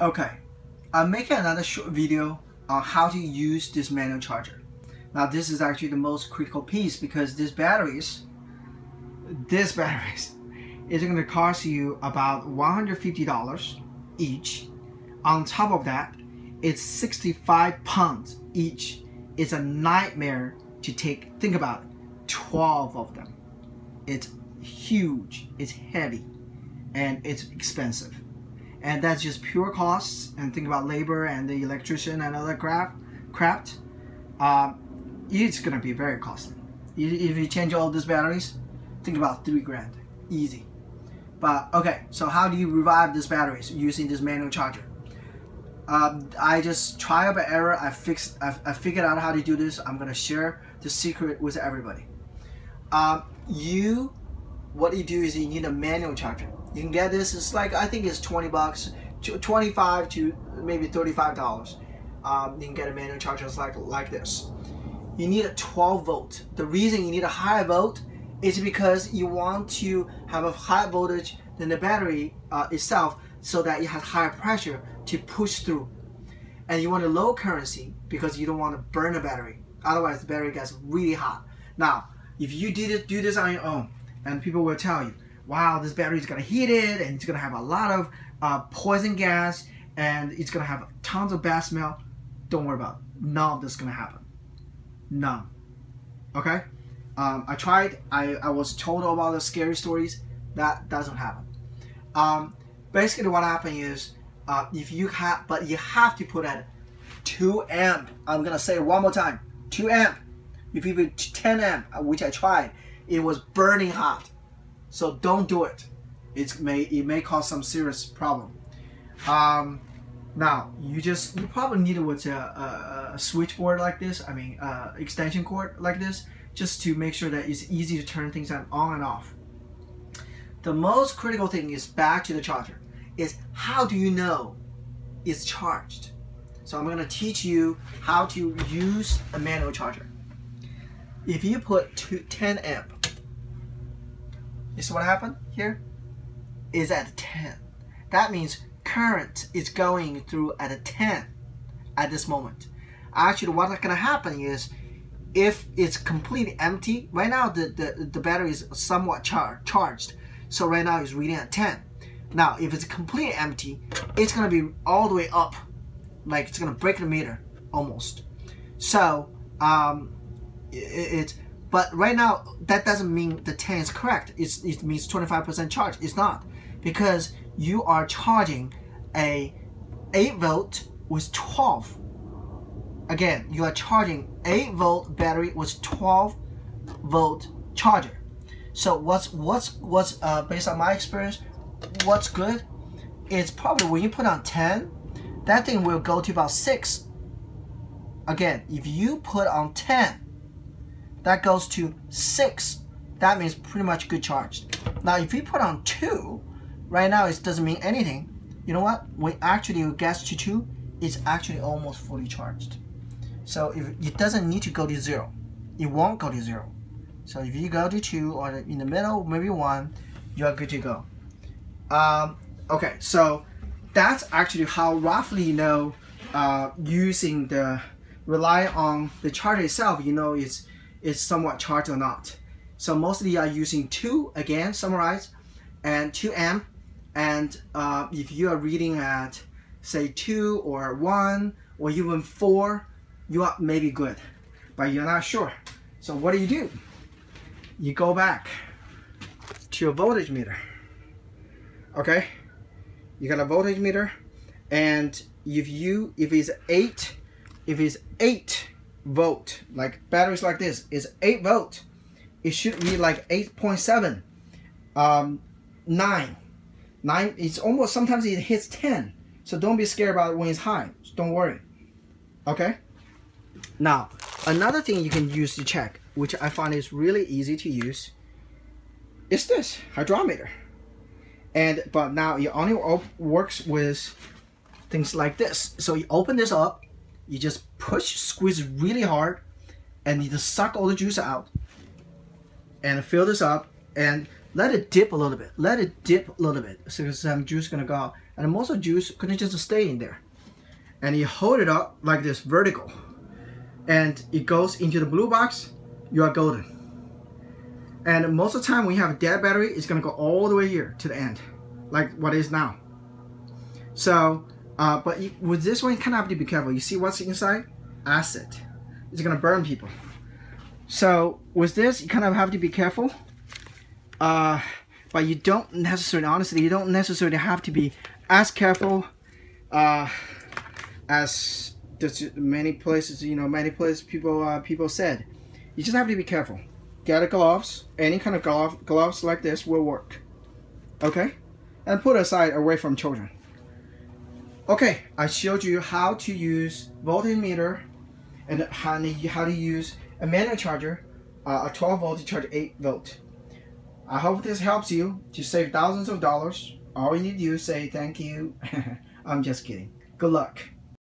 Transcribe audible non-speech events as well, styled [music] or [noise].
Okay, I'm making another short video on how to use this manual charger. Now this is actually the most critical piece because these batteries, these [laughs] batteries, is going to cost you about $150 each. On top of that, it's 65 pounds each. It's a nightmare to take, think about it, 12 of them. It's huge, it's heavy, and it's expensive and that's just pure costs. And think about labor and the electrician and other crap crap um, it's gonna be very costly. If you change all these batteries think about three grand. Easy. But okay so how do you revive these batteries using this manual charger? Um, I just try by error I fixed I, I, figured out how to do this. I'm gonna share the secret with everybody. Um, you what you do is you need a manual charger you can get this. It's like I think it's 20 bucks, 25 to maybe 35 dollars. Um, you can get a manual charger like like this. You need a 12 volt. The reason you need a high volt is because you want to have a high voltage than the battery uh, itself, so that it has higher pressure to push through. And you want a low currency because you don't want to burn the battery. Otherwise, the battery gets really hot. Now, if you did it, do this on your own, and people will tell you, wow, this battery is gonna heat it and it's gonna have a lot of uh, poison gas and it's gonna have tons of bad smell. Don't worry about it. None of this is gonna happen. None. Okay? Um, I tried, I, I was told about the scary stories. That doesn't happen. Um, basically what happened is uh, if you have, but you have to put at 2 amp. I'm gonna say one more time. 2 amp. If you put 10 amp, uh, which I tried, it was burning hot. So don't do it. It may it may cause some serious problem. Um, now you just you probably need it with a, a, a switchboard like this. I mean, uh, extension cord like this, just to make sure that it's easy to turn things on, on and off. The most critical thing is back to the charger. Is how do you know it's charged? So I'm gonna teach you how to use a manual charger. If you put two, 10 amp you see what happened here? Is at 10. That means current is going through at a 10 at this moment. Actually, what's to happen is if it's completely empty, right now the, the, the battery is somewhat char charged. So right now it's reading at 10. Now, if it's completely empty, it's going to be all the way up. Like it's going to break the meter almost. So, um, it, it's but right now, that doesn't mean the 10 is correct. It's, it means 25% charge. It's not. Because you are charging a 8 volt with 12. Again, you are charging 8 volt battery with 12 volt charger. So what's what's what's uh, based on my experience, what's good? is probably when you put on 10, that thing will go to about 6. Again, if you put on 10, that goes to 6. That means pretty much good charged. Now if you put on 2, right now it doesn't mean anything. You know what? When actually it gets to 2, it's actually almost fully charged. So if it doesn't need to go to 0. It won't go to 0. So if you go to 2 or in the middle, maybe 1, you are good to go. Um, okay, so that's actually how roughly you know uh, using the rely on the charger itself, you know, it's is somewhat charged or not. So mostly you are using 2, again, summarize, and 2 amp. And uh, if you are reading at, say, 2 or 1 or even 4, you are maybe good, but you're not sure. So what do you do? You go back to your voltage meter. Okay? You got a voltage meter, and if you if it's 8, if it's 8 volt, like batteries like this, is 8 volt. It should be like 8.7, um, 9. 9, it's almost, sometimes it hits 10. So don't be scared about it when it's high. Don't worry. Okay? Now, another thing you can use to check, which I find is really easy to use, is this hydrometer. And but now it only works with things like this. So you open this up, you just push, squeeze really hard, and you just suck all the juice out. And fill this up and let it dip a little bit. Let it dip a little bit. So some juice gonna go out. and most of the juice gonna just stay in there. And you hold it up like this vertical, and it goes into the blue box. You are golden. And most of the time when you have a dead battery, it's gonna go all the way here to the end, like what is now. So, uh, but you, with this one, you kind of have to be careful. You see what's inside? Acid. It's gonna burn people. So with this, you kind of have to be careful. Uh, but you don't necessarily, honestly, you don't necessarily have to be as careful uh, as many places, you know, many places people uh, people said. You just have to be careful. Get a gloves. Any kind of glove, gloves like this will work. Okay? And put aside away from children. Okay, I showed you how to use voltmeter and how, how to use a manual charger, uh, a 12 volt to charge 8 volt. I hope this helps you to save thousands of dollars. All you need to do is say thank you. [laughs] I'm just kidding. Good luck.